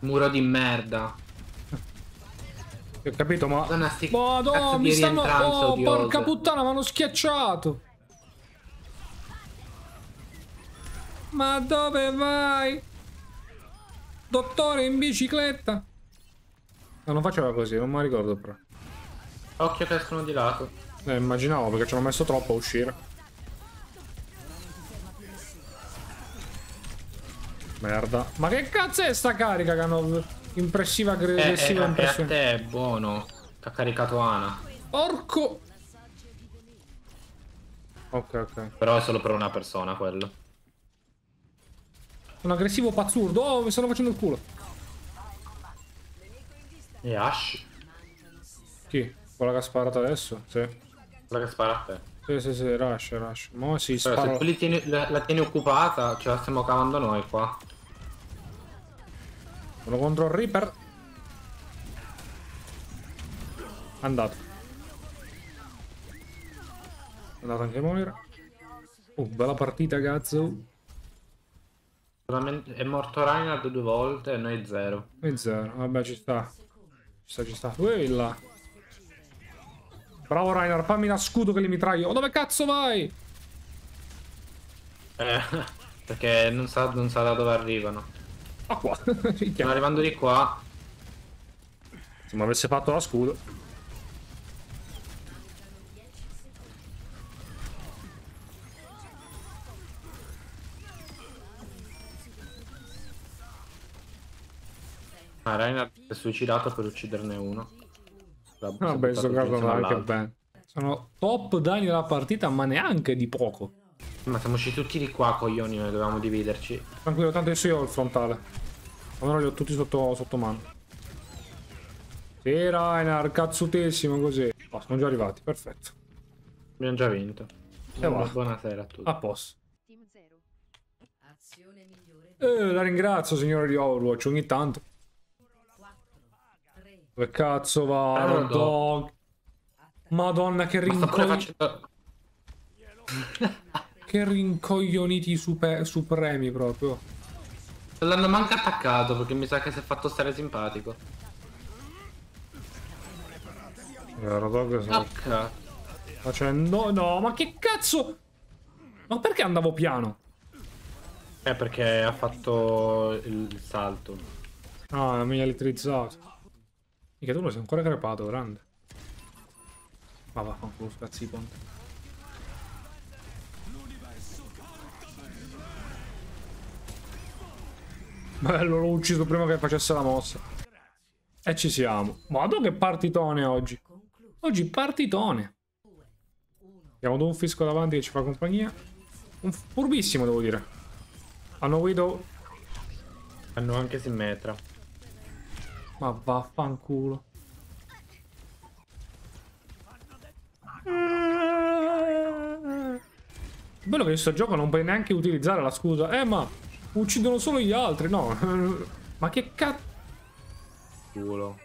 Muro di merda. Ho capito, ma... Madonna, Madonna, mi stanno... Oh, odiose. porca puttana, mi hanno schiacciato. Ma dove vai? Dottore in bicicletta. No, non faceva così, non me la ricordo però. Occhio che escono di lato. Eh, immaginavo perché ci hanno messo troppo a uscire. Merda. Ma che cazzo è sta carica che hanno impressiva, Eh, eh, aggressiva eh, a te è buono. Ti ha caricato Ana. Porco! Ok, ok. Però è solo per una persona quello. Un aggressivo pazzurdo. Oh, mi stanno facendo il culo. E Ash. Chi? Quella che ha sparato adesso? Sì. Quella che spara a te. Sì, sì, sì, rush, rush. Mo si Però spara. se tu tieni- la, la tieni occupata, ce la stiamo cavando noi qua. Sono contro il Reaper. Andato. Andato anche Moira. Oh, bella partita, cazzo. È morto Reinhard due volte e noi zero. E zero. Vabbè, ci sta. Ci sta, ci sta. Uè, là. Bravo Rainer, fammi da scudo che li mitraglio. Oh, dove cazzo vai? Eh, perché non sa, non sa da dove arrivano. Ah, qua. Stanno arrivando di qua. Se mi avesse fatto la scudo. Ah, Reinhard si è suicidato per ucciderne uno. Vabbè, buttato sto giù caso insieme anche bene. Sono top danni della partita, ma neanche di poco. Ma siamo usciti tutti di qua, coglioni, noi dovevamo dividerci. Tranquillo, tanto adesso io ho il frontale. Allora li ho tutti sotto, sotto mano. Sì, Rainer, cazzutissimo così. Oh, sono già arrivati, perfetto. Abbiamo già vinto. E va. Buonasera a tutti. A posto. Team 0. Azione migliore. Eh, la ringrazio, signore di Overwatch, ogni tanto. 4, 3, Dove cazzo va? Allora, dog? Madonna, che, Ma sto pure rincogli... facendo... che rincoglioniti super... supremi proprio. Non l'hanno manco attaccato perché mi sa che si è fatto stare simpatico. Vero, dog, Ah, facendo... No, ma che cazzo? Ma perché andavo piano? Eh, perché ha fatto il, il salto. Ah, mi ha elettrizzato. Mica tu lo sei ancora crepato, grande. Ma vaffanculo, scazzi di ponte. Bello, l'ho ucciso prima che facesse la mossa. E ci siamo. Vado che partitone oggi. Oggi partitone. 2, 1. Abbiamo un fisco davanti che ci fa compagnia. Un furbissimo, devo dire. Hanno Widow. Hanno anche Simmetra. Ma vaffanculo. Bello che in sto gioco non puoi neanche utilizzare la scusa. Eh, ma uccidono solo gli altri, no? ma che cazzo? Culo.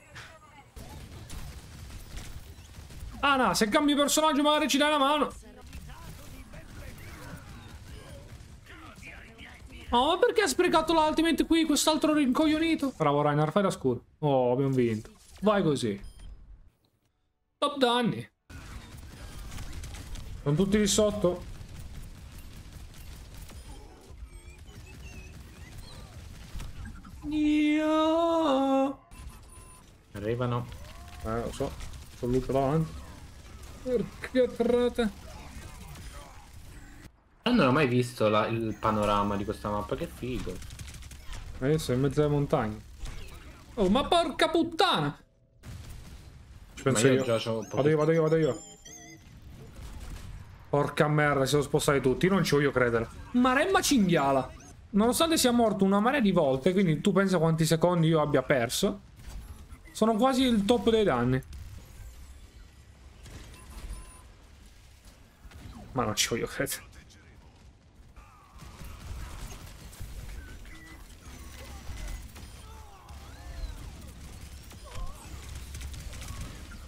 Ah, no, se cambi personaggio magari ci dai una mano. Oh, ma perché ha sprecato l'ultimate qui, quest'altro rincoglionito? Bravo Rainer, fai da scudo. Oh, abbiamo vinto. Vai così. Top danni. Sono tutti lì sotto? Io. Arrivano. Eh, lo so. Sono Luca davanti. Porca trata. Io non ho mai visto la- il panorama di questa mappa, che figo. Eh, sei in mezzo alle montagne. Oh, ma porca puttana! Ci Ma penso io io. Vado io, vado io, vado io. Porca merda, si sono spostati tutti. Io non ci voglio credere. Maremma cinghiala. Nonostante sia morto una marea di volte, quindi tu pensa quanti secondi io abbia perso. Sono quasi il top dei danni. Ma non ci voglio credere.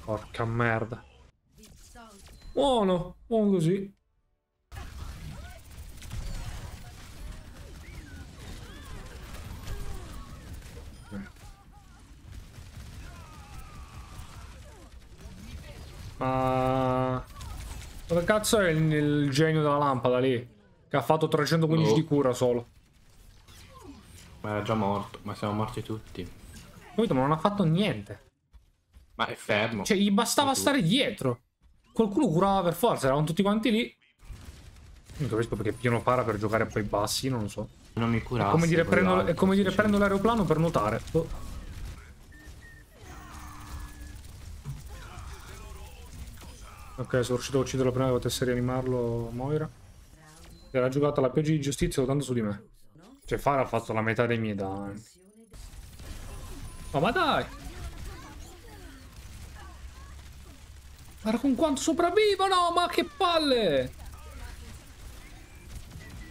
Porca merda. Buono, buono così. Ma... Dove cazzo è il, il genio della lampada lì? Che ha fatto 315 Oh. di cura solo. Ma era già morto, ma siamo morti tutti. Capito? Ma non ha fatto niente. Ma è fermo. Cioè, gli bastava stare dietro. Qualcuno curava per forza, eravamo tutti quanti lì. Non capisco perché pieno para per giocare poi bassi, non lo so. Non mi È curassi. come dire, prendo, è come dire prendo l'aeroplano per nuotare. Boh. Ok, sono riuscito a ucciderlo prima che potesse rianimarlo Moira. Era giocato la peggio di giustizia votando su di me. Cioè, Fara ha fatto la metà dei miei danni. Oh, ma dai! Guarda con quanto sopravvivono! Ma che palle!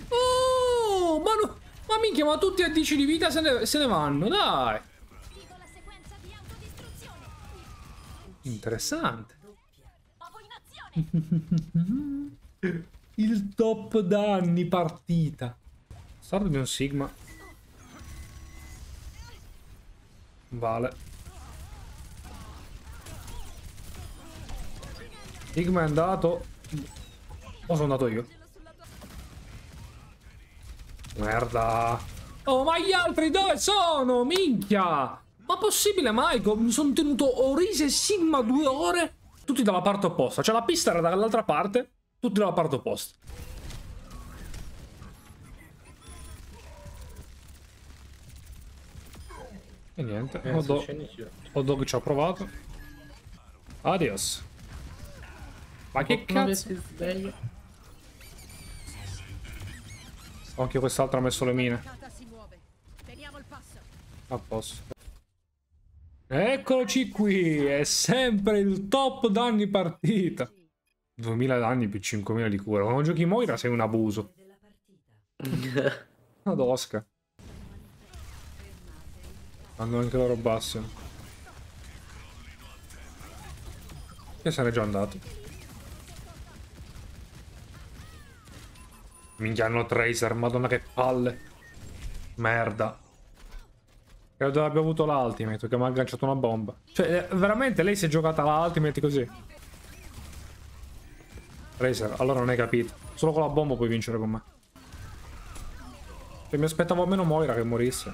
Oh! Ma, no, ma minchia, ma tutti a 10 di vita se ne, se ne vanno, dai! Interessante. Il top danni partita. Stato di un Sigma. Vale. Sigma è andato. O sono andato io? Merda. Oh, ma gli altri dove sono? Minchia! Ma possibile, Maiko? Mi sono tenuto Orise e Sigma due ore? Tutti dalla parte opposta. Cioè, la pista era dall'altra parte. Tutti dalla parte opposta. E niente. Eh, Hot se dog- scendi ci- Hot dog ci ha provato. Adios. Ma che cazzo? sveglia? Anche quest'altro ha messo le mine. A posto. Eccoci qui, è sempre il top danni partita. 2000 danni più 5000 di cura. Quando giochi Moira sei un abuso. Una dosca. Hanno anche loro basse. Che se n'è già andato. Minchia hanno Tracer, madonna che palle. Merda. Credo abbia avuto l'ultimate che mi ha agganciato una bomba. Cioè, eh, veramente lei si è giocata l'ultimate così. Tracer, allora non hai capito. Solo con la bomba puoi vincere con me. Cioè, mi aspettavo almeno Moira che morisse.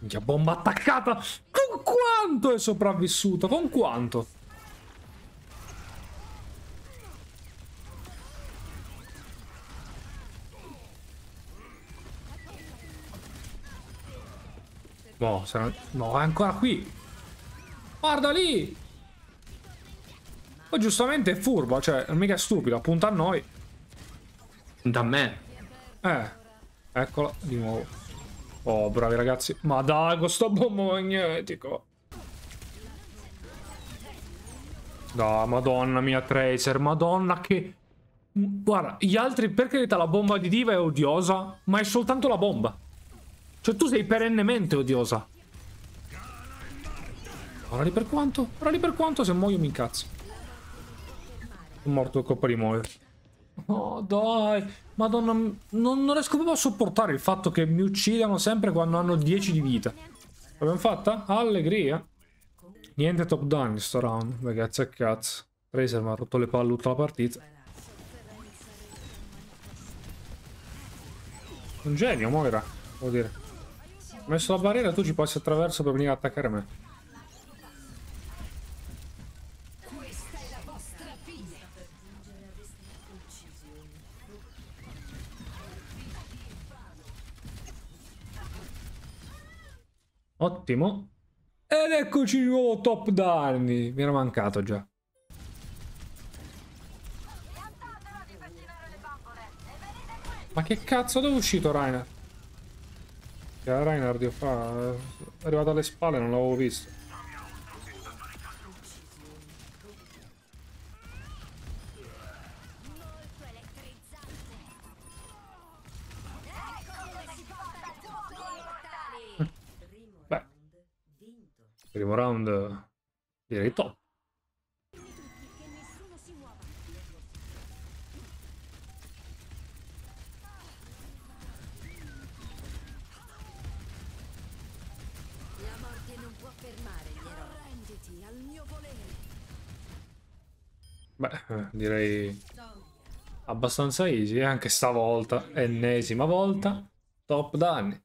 Minchia, bomba attaccata! Con quanto è sopravvissuto? Con quanto? No, non- no, è ancora qui. Guarda lì! Poi giustamente è furba, cioè, non mica è stupido, punta a noi. Da me. Eh, eccola di nuovo. Oh, bravi ragazzi. Ma dai, con sto bombo magnetico. No, madonna mia, Tracer. Madonna che... Guarda, gli altri, per carità, la bomba di Diva è odiosa, ma è soltanto la bomba. Cioè, tu sei perennemente odiosa. Ora lì per quanto? Ora lì per quanto? Se muoio mi incazzo. Sono morto a colpa di muovere. Oh, dai. Madonna, non, non riesco proprio a sopportare il fatto che mi uccidano sempre quando hanno 10 di vita. L'abbiamo fatta? Allegria. Niente top danni sto round. Ragazzi, cazzo. Tracer mi ha rotto le palle tutta la partita. Un genio, Moira. Vuol dire. Ho messo la barriera tu ci passi attraverso per venire a attaccare me. Ottimo. Ed eccoci di nuovo top danni. Mi era mancato già. Ma che cazzo dove è uscito Rainer? Che era Rainer Dio fa. È arrivato alle spalle, non l'avevo visto. Beh. Primo round. Direi top. Che nessuno si muova. Al mio volere. Beh, eh, direi abbastanza easy, eh, anche stavolta, ennesima volta, top danni.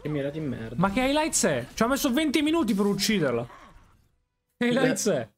Che mira di merda. Ma che highlights è? Ci ha messo 20 minuti per ucciderla. Che highlights è?